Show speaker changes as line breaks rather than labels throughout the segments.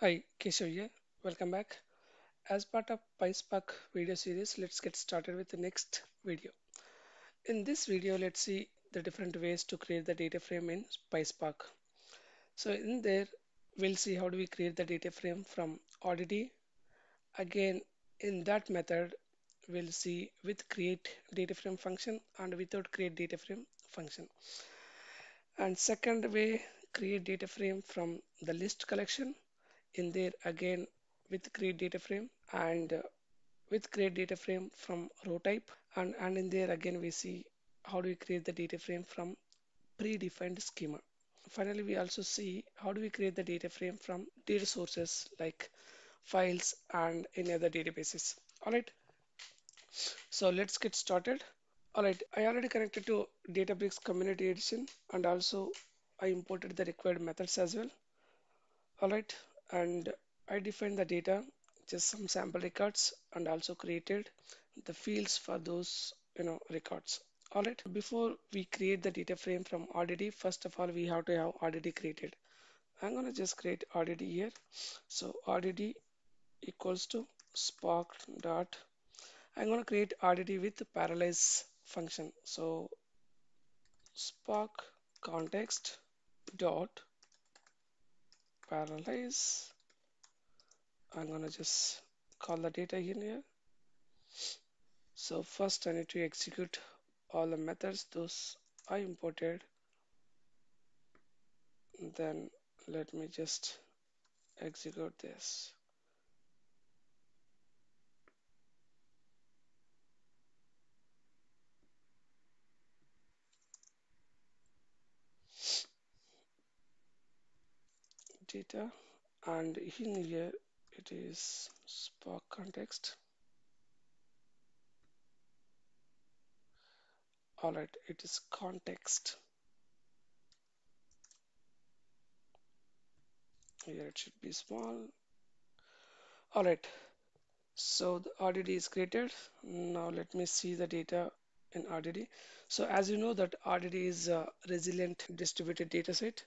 Hi, Keshav here. Welcome back. As part of PySpark video series, let's get started with the next video. In this video, let's see the different ways to create the data frame in PySpark. So in there, we'll see how do we create the data frame from RDD. Again, in that method, we'll see with create data frame function and without create data frame function. And second way, create data frame from the list collection in there again with create data frame and uh, with create data frame from row type and, and in there again we see how do we create the data frame from predefined schema. Finally, we also see how do we create the data frame from data sources like files and any other databases. All right, so let's get started. All right, I already connected to Databricks Community Edition and also I imported the required methods as well. All right, and I defined the data, just some sample records, and also created the fields for those you know records. All right, before we create the data frame from RDD, first of all, we have to have RDD created. I'm gonna just create RDD here. So RDD equals to spark dot. I'm gonna create RDD with parallelize function. So spark context dot parallelize I'm gonna just call the data in here. So first I need to execute all the methods those I imported. Then let me just execute this. Data and in here it is Spark context. All right, it is context. Here it should be small. All right, so the RDD is created. Now let me see the data in RDD. So as you know that RDD is a resilient distributed data set.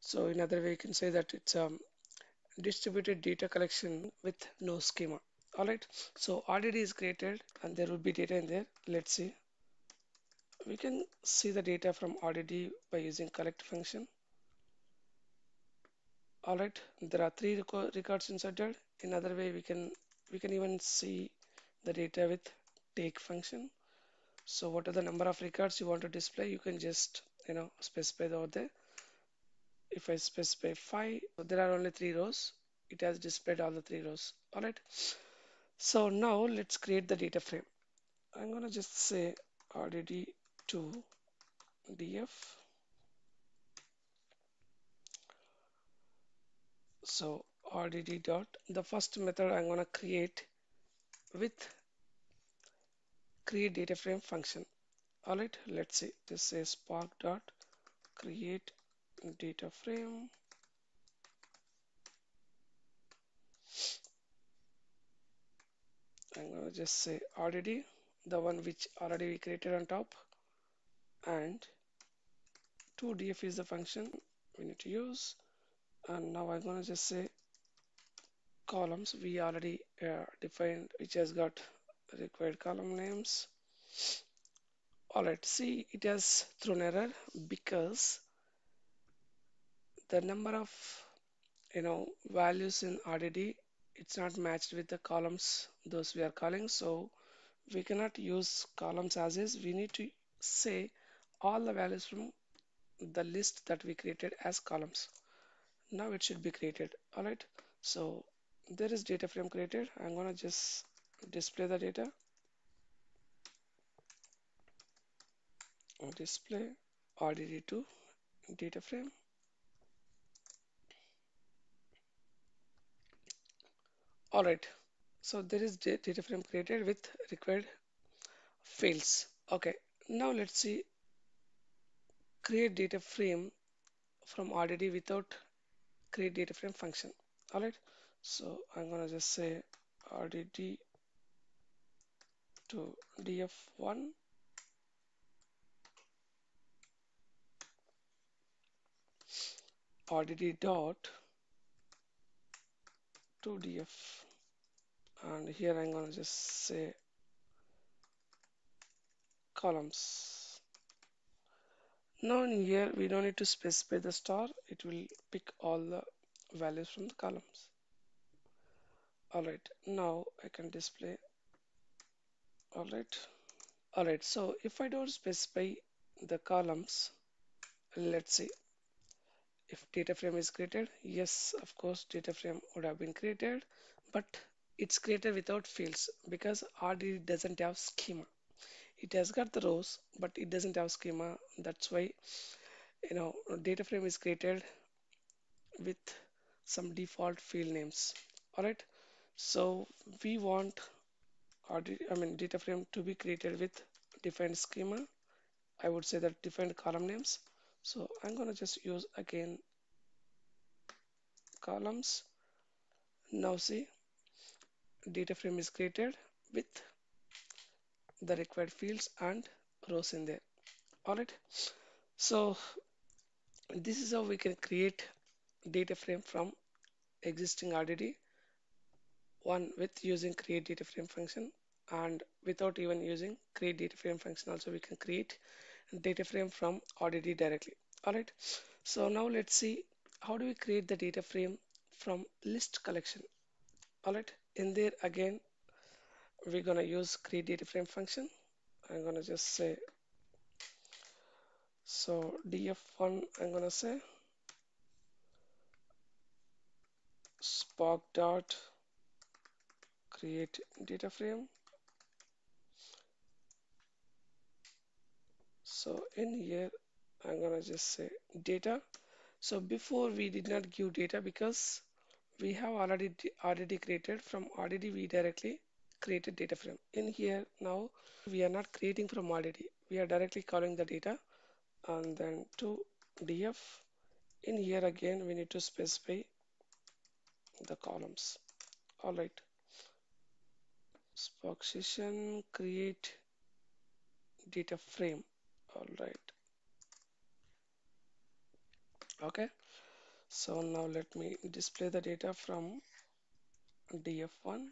So in other way, you can say that it's a distributed data collection with no schema. All right. So RDD is created and there will be data in there. Let's see. We can see the data from RDD by using collect function. All right. There are three records inserted. In other way, we can we can even see the data with take function. So what are the number of records you want to display? You can just you know specify over there if I specify 5, there are only three rows. It has displayed all the three rows. All right. So now let's create the data frame. I'm gonna just say rdd to df. So rdd dot the first method I'm gonna create with create data frame function. All right. Let's see. This says spark dot create data frame. I'm gonna just say already the one which already we created on top. And 2df is the function we need to use. And now I'm gonna just say columns. We already uh, defined which has got required column names. Alright see it has thrown error because the number of you know values in RDD it's not matched with the columns those we are calling. So we cannot use columns as is. We need to say all the values from the list that we created as columns. Now it should be created. All right? So there is data frame created. I'm gonna just display the data. Display rdd2 data frame all right. So there is data frame created with required fields. Okay. Now let's see. Create data frame from RDD without create data frame function. All right. So I'm gonna just say RDD to df1 RDD dot to df and here I'm gonna just say columns. Now in here we don't need to specify the star. It will pick all the values from the columns. Alright now I can display. Alright. Alright so if I don't specify the columns let's see if data frame is created yes of course data frame would have been created but it's created without fields because RDD doesn't have schema. It has got the rows but it doesn't have schema. That's why you know data frame is created with some default field names. All right? So we want our I mean data frame to be created with defined schema. I would say that defined column names so I'm gonna just use again columns. Now see data frame is created with the required fields and rows in there. All right. So this is how we can create data frame from existing RDD one with using create data frame function and without even using create data frame function also we can create data frame from RDD directly. All right so now let's see how do we create the data frame from list collection. All right in there again we're gonna use create data frame function. I'm gonna just say so df1 I'm gonna say spark dot create data frame so in here I'm gonna just say data. So before we did not give data because we have already already created from RDD we directly created data frame. In here now we are not creating from RDD we are directly calling the data and then to df in here again we need to specify the columns. All right. Session create data frame all right. Okay. So now let me display the data from df1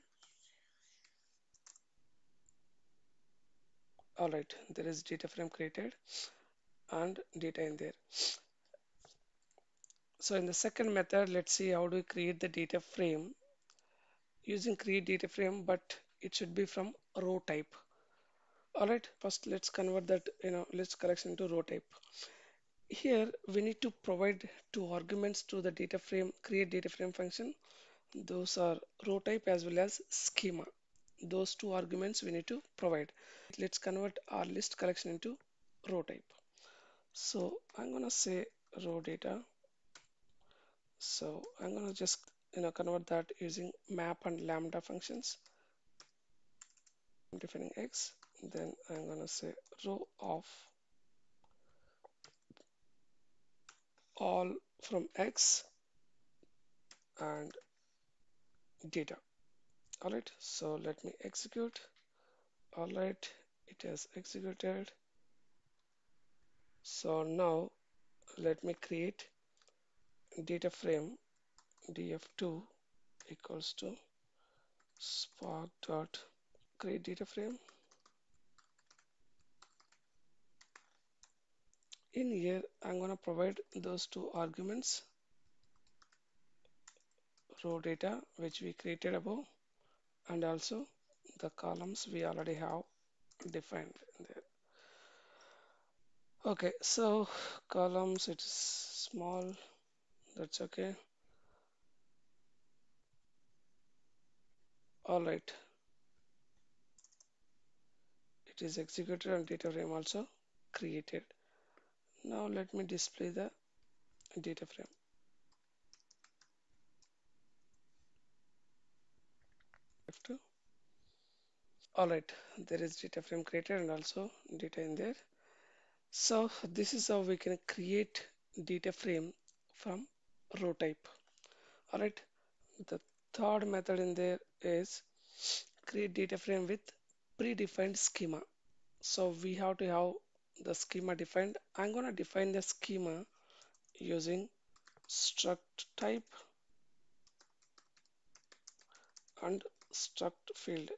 all right. There is data frame created and data in there. So in the second method let's see how do we create the data frame. Using create data frame but it should be from row type all right first let's convert that you know list collection to row type. Here we need to provide two arguments to the data frame create data frame function. Those are row type as well as schema. Those two arguments we need to provide. Let's convert our list collection into row type. So I'm gonna say row data. So I'm gonna just you know convert that using map and lambda functions. I'm defining x then I'm gonna say row of all from x and data. All right so let me execute. All right it has executed. So now let me create data frame df2 equals to spark dot create data frame in here I'm gonna provide those two arguments. Row data which we created above and also the columns we already have defined there. Okay so columns it's small. That's okay. All right. It is executed and data frame also created now let me display the data frame. F2 all right there is data frame created and also data in there. So this is how we can create data frame from row type. All right the third method in there is create data frame with predefined schema. So we have to have the schema defined i'm going to define the schema using struct type and struct field.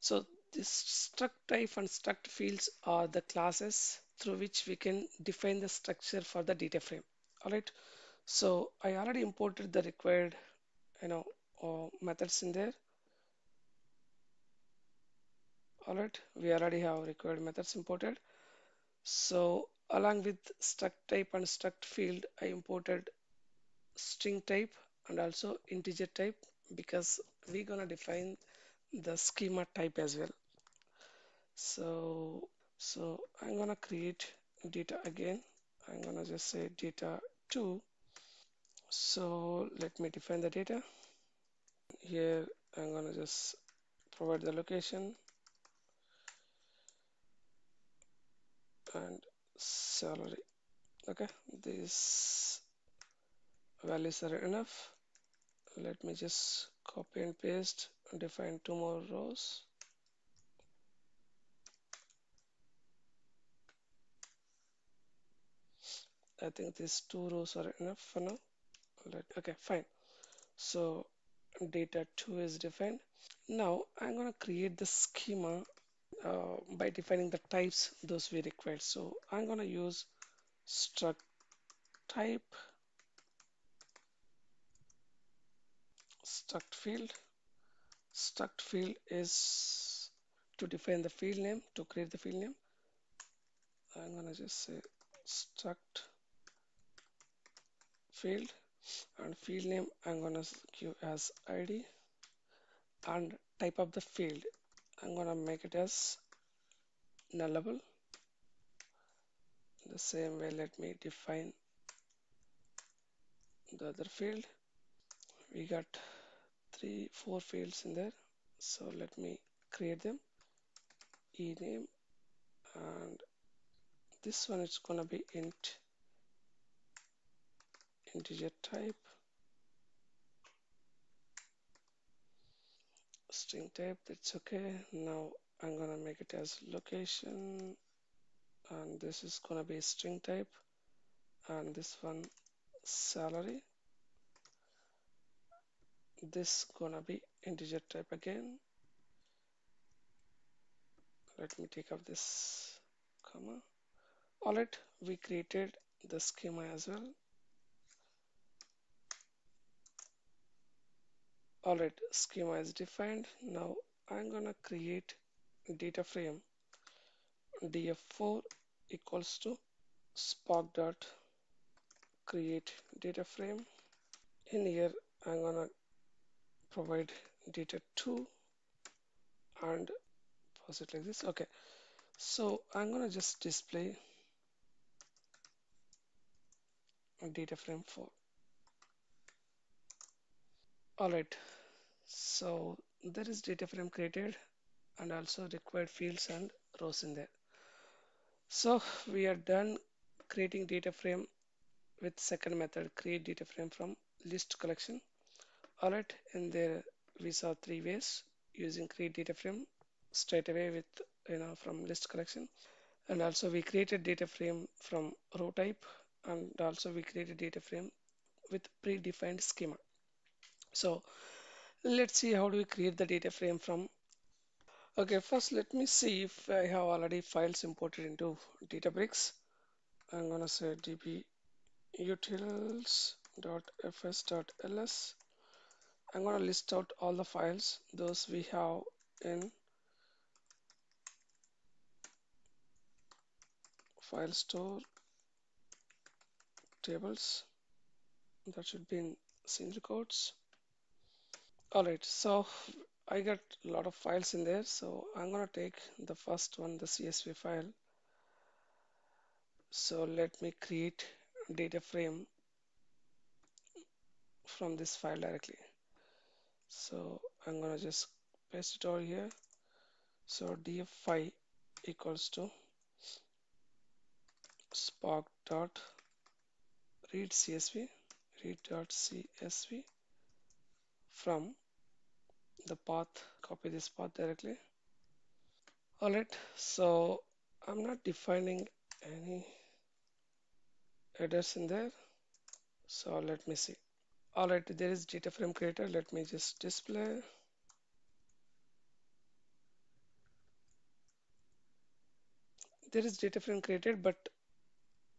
So this struct type and struct fields are the classes through which we can define the structure for the data frame. All right. So I already imported the required, you know, uh, methods in there. All right. We already have required methods imported. So along with struct type and struct field, I imported string type and also integer type because we're gonna define the schema type as well. So, so I'm gonna create data again. I'm gonna just say data two. So let me define the data. Here I'm gonna just provide the location and salary. Okay, these values are enough. Let me just copy and paste and define two more rows. I think these two rows are enough for now. Let, okay, fine. So data 2 is defined. Now I'm to create the schema uh, by defining the types those we require. So I'm going to use struct type struct field. Struct field is to define the field name, to create the field name. I'm going to just say struct field and field name I'm going to give as ID and type of the field I'm going to make it as nullable. The same way let me define the other field. We got three four fields in there. So let me create them. E name and this one is gonna be int integer type string type that's okay. Now I'm gonna make it as location and this is gonna be string type and this one salary. This gonna be integer type again. Let me take out this comma. All right we created the schema as well all right schema is defined. Now I'm gonna create data frame. Df4 equals to spark dot create data frame. In here I'm gonna provide data 2 and pass it like this. Okay so I'm gonna just display data frame 4 all right so there is data frame created and also required fields and rows in there. So we are done creating data frame with second method create data frame from list collection. All right in there we saw three ways using create data frame straight away with you know from list collection. And also we created data frame from row type and also we created data frame with predefined schema. So let's see how do we create the data frame from. Okay first let me see if I have already files imported into Databricks. I'm gonna say db utils.fs.ls I'm gonna list out all the files those we have in file store tables. That should be in single quotes all right so I got a lot of files in there so I'm gonna take the first one the CSV file. So let me create data frame from this file directly. So I'm gonna just paste it over here. So df5 equals to spark dot read csv read dot csv from the path copy this path directly. All right so I'm not defining any headers in there. So let me see. All right there is data frame creator. Let me just display. There is data frame created but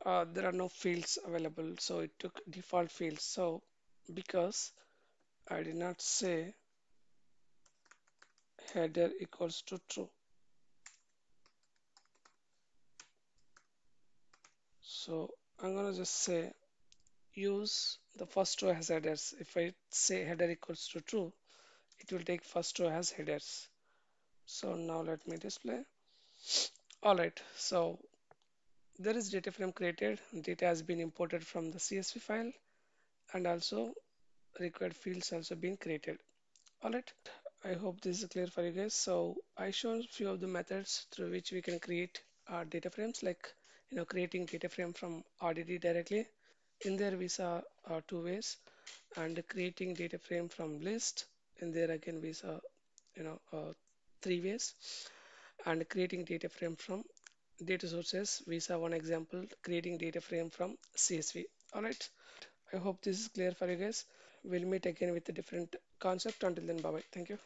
uh, there are no fields available. So it took default fields. So because I did not say header equals to true. So I'm gonna just say use the first row as headers. If I say header equals to true it will take first row as headers. So now let me display. All right so there is data frame created. Data has been imported from the csv file and also required fields also been created. All right i hope this is clear for you guys. So i shown few of the methods through which we can create our data frames like you know creating data frame from rdd directly. In there we saw uh, two ways and creating data frame from list. In there again we saw you know uh, three ways and creating data frame from data sources. We saw one example creating data frame from csv all right i hope this is clear for you guys we'll meet again with a different concept. Until then bye bye thank you